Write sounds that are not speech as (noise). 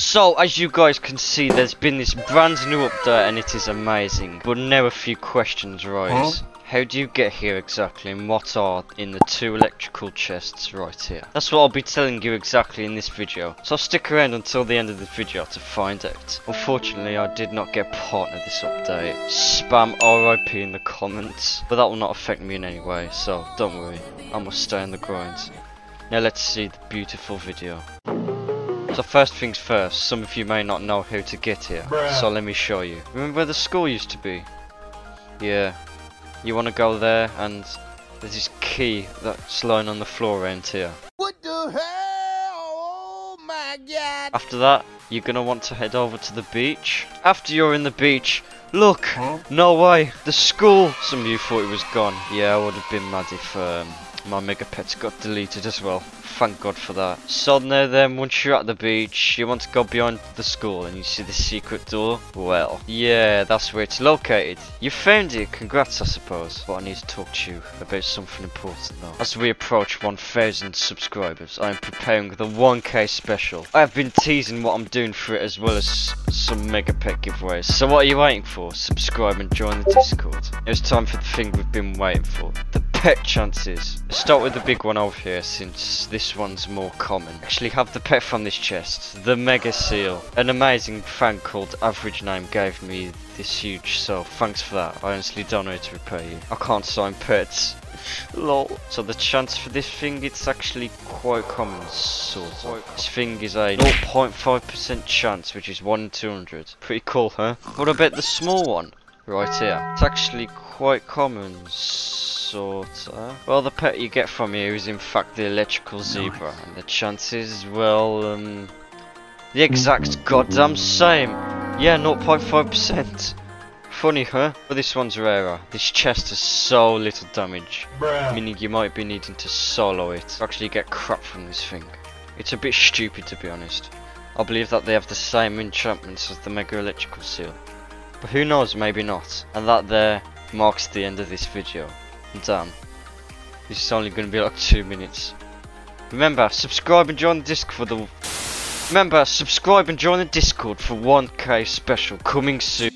So, as you guys can see, there's been this brand new update and it is amazing. But now a few questions rise. How do you get here exactly and what are in the two electrical chests right here? That's what I'll be telling you exactly in this video. So stick around until the end of the video to find out. Unfortunately I did not get part of this update. Spam RIP in the comments. But that will not affect me in any way so don't worry. I must stay on the grind. Now let's see the beautiful video. So first things first, some of you may not know how to get here. So let me show you. Remember where the school used to be? Yeah, you want to go there and there's this key that's lying on the floor around here. What the hell? Oh my god! After that, you're going to want to head over to the beach. After you're in the beach, look! No way! The school! Some of you thought it was gone. Yeah, I would have been mad if um, my mega pets got deleted as well. Thank God for that. So now then, once you're at the beach, you want to go beyond the school and you see the secret door? Well, yeah, that's where it's located. You found it, congrats I suppose. But I need to talk to you about something important though. As we approach 1000 subscribers, I am preparing the 1k special. I have been teasing what I'm doing for it as well as some mega pet giveaways. So what are you waiting for? Subscribe and join the Discord. It's time for the thing we've been waiting for. The pet chances. Start with the big one over here since this one's more common. Actually have the pet from this chest, the Mega Seal. An amazing fan called Average Name gave me this huge so thanks for that. I honestly don't know how to repay you. I can't sign pets. (laughs) Lol. So the chance for this thing, it's actually quite common, sort of. This thing is a 0.5% chance, which is 1 in 200. Pretty cool, huh? What about the small one? Right here. It's actually quite common, sorta. Well, the pet you get from here is in fact the electrical zebra, and the chances, well, um, the exact goddamn same. Yeah, 0.5%. Funny, huh? But this one's rarer. This chest has so little damage, meaning you might be needing to solo it to actually get crap from this thing. It's a bit stupid to be honest. I believe that they have the same enchantments as the Mega Electrical Seal. But who knows, maybe not. And that there marks the end of this video. Damn. Um, this is only going to be like two minutes. Remember, subscribe and join the Discord for the... Remember, subscribe and join the Discord for 1k special coming soon.